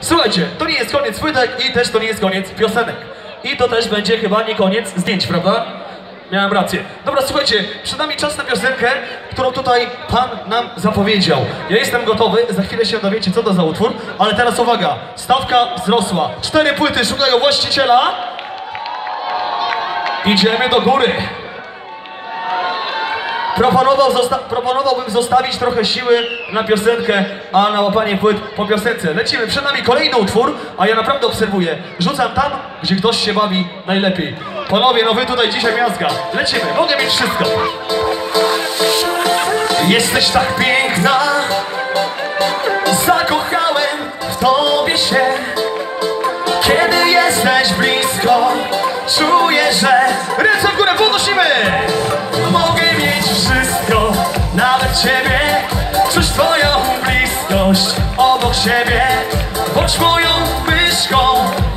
Słuchajcie, to nie jest koniec płytek i też to nie jest koniec piosenek. I to też będzie chyba nie koniec zdjęć, prawda? Miałem rację. Dobra, słuchajcie, przed nami czas na piosenkę, którą tutaj Pan nam zapowiedział. Ja jestem gotowy, za chwilę się dowiecie, co to za utwór, ale teraz uwaga, stawka wzrosła. Cztery płyty szukają właściciela. Idziemy do góry. Proponował zosta- proponowałbym zostawić trochę siły na piosenkę, a na łapanie płyt po piosence. Lecimy, przed nami kolejny utwór, a ja naprawdę obserwuję. Rzucam tam, gdzie ktoś się bawi najlepiej. Panowie, no wy tutaj dzisiaj miazga. Lecimy, mogę mieć wszystko. Jesteś tak piękna, zakochałem w tobie się. Kiedy jesteś blisko, ciebie, czuć twoją bliskość obok siebie. Bądź moją myszką,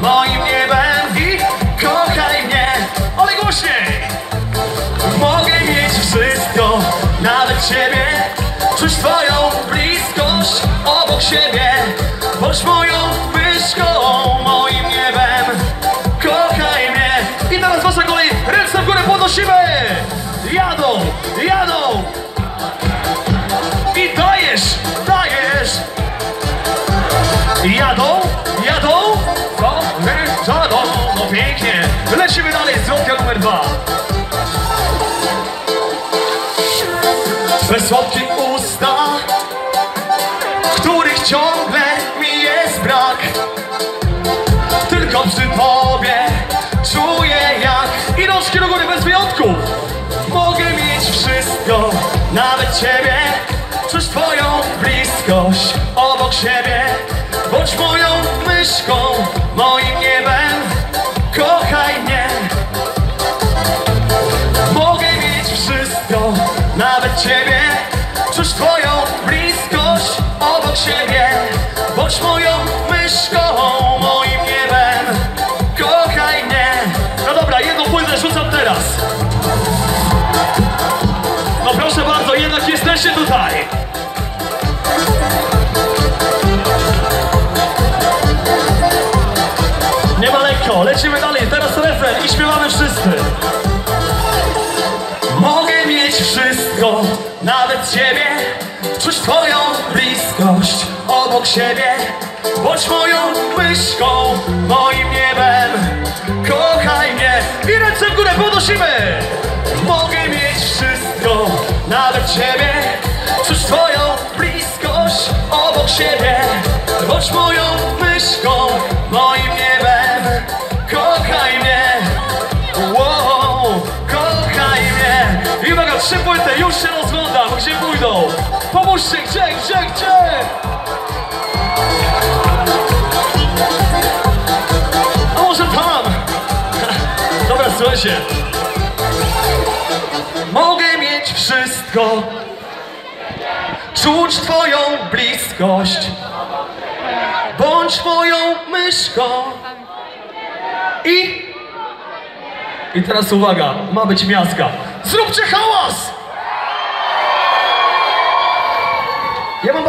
moim niebem i kochaj mnie. Ale głośniej! Mogę mieć wszystko, nawet ciebie Czuć twoją bliskość obok siebie. Bądź moją myszką, moim niebem. Kochaj mnie. I teraz wasza kolej, ręce w górę podnosimy. Jadą, jadą Jadą, jadą? Jadą, no pięknie Lecimy dalej, zwrotka numer dwa Twe słodkie usta, których ciągle mi jest brak. Tylko przy tobie czuję jak i rączki do góry bez wyjątków. Mogę mieć wszystko, nawet ciebie, czuć twoją bliskość obok siebie. Bądź moją myszką, moim niebem, kochaj mnie. Lecimy dalej, teraz refren i śpiewamy wszyscy. Mogę mieć wszystko, nawet ciebie Czuć twoją bliskość obok siebie. Bądź moją myszką, moim niebem. Kochaj mnie i ręce w górę podnosimy. Mogę mieć wszystko, nawet ciebie Czuć twoją bliskość obok siebie. Bądź moją trzy płyty, już się rozglądam, gdzie pójdą? Pomóżcie, gdzie, gdzie, gdzie? A może tam Dobra, słuchajcie. Mogę mieć wszystko. Czuć twoją bliskość. Bądź moją myszką. I i teraz uwaga, ma być miazga. Zróbcie hałas! Ja mam